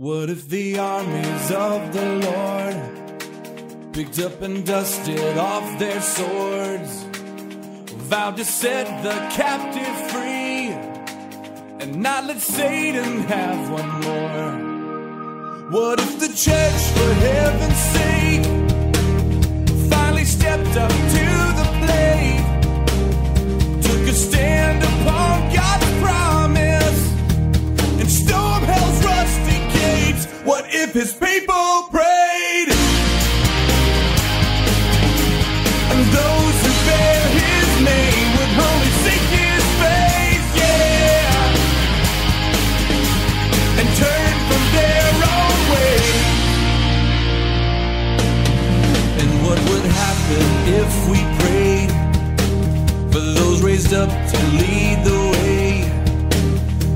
What if the armies of the Lord picked up and dusted off their swords, vowed to set the captive free, and not let Satan have one more? What if the church, for heaven's sake, finally stepped up If his people prayed? And those who bear his name would only seek his face, yeah, and turn from their own way. And what would happen if we prayed for those raised up to lead the way?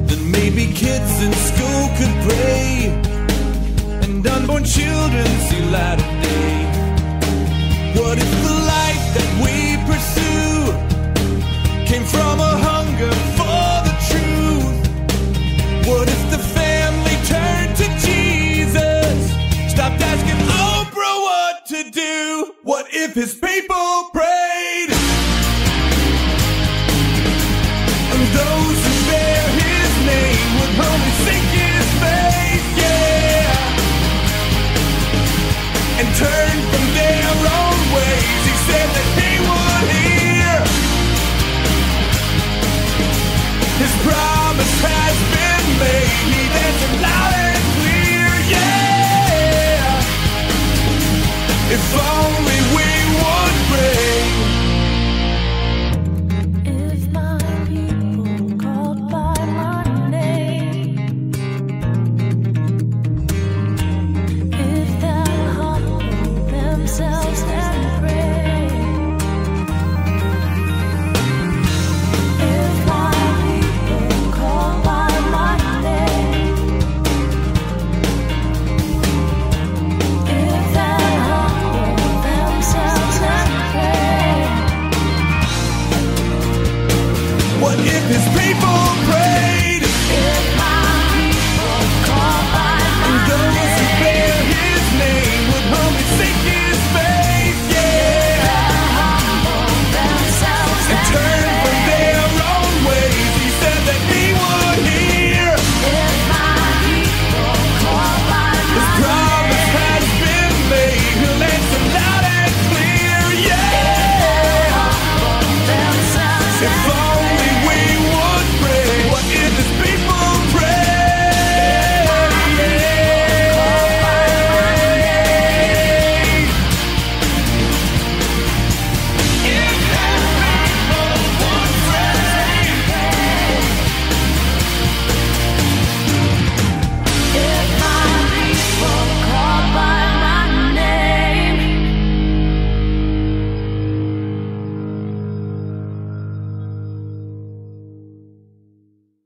Then maybe kids in school could pray, people prayed? And those who bear his name would only seek his face, yeah and turn from their own ways. He said that he would hear. His promise has been made. He answered loud